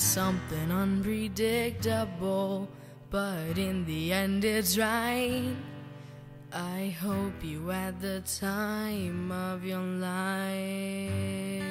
Something unpredictable, but in the end it's right. I hope you had the time of your life.